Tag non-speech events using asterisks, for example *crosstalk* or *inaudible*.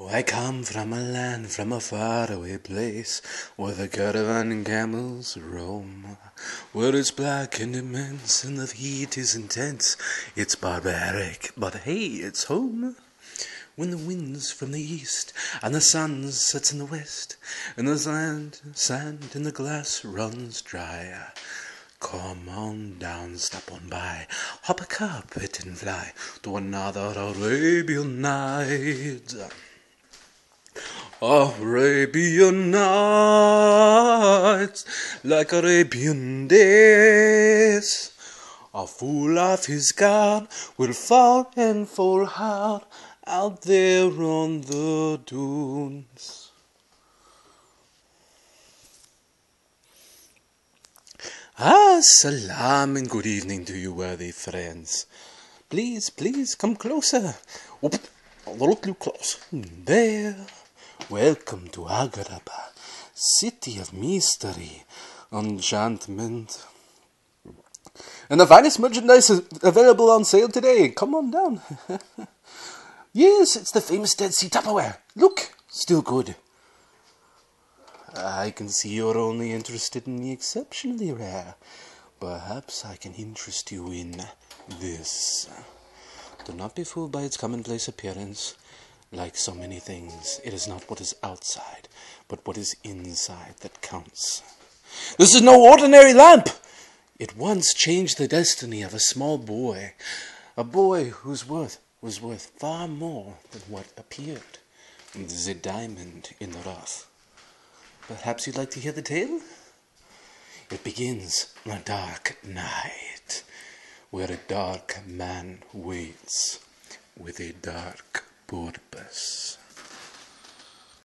Oh, I come from a land, from a faraway place, where the caravan and camels roam, where it's black and immense, and the heat is intense. It's barbaric, but hey, it's home. When the wind's from the east, and the sun sets in the west, and the sand, sand in the glass runs dry. Come on down, step on by, hop a carpet and fly to another Arabian night. Arabian nights, like Arabian days. A fool of his God will fall and fall hard out there on the dunes. Ah, salam and good evening to you, worthy friends. Please, please come closer. Oop, a little too close. There. Welcome to Agrabah, city of mystery, enchantment, and the finest merchandise is available on sale today. Come on down. *laughs* yes, it's the famous Dead Sea Tupperware. Look, still good. I can see you're only interested in the exceptionally rare. Perhaps I can interest you in this. Do not be fooled by its commonplace appearance. Like so many things, it is not what is outside, but what is inside that counts. This is no ordinary lamp! It once changed the destiny of a small boy, a boy whose worth was worth far more than what appeared. The diamond in the rough. Perhaps you'd like to hear the tale? It begins on a dark night, where a dark man waits with a dark porpoise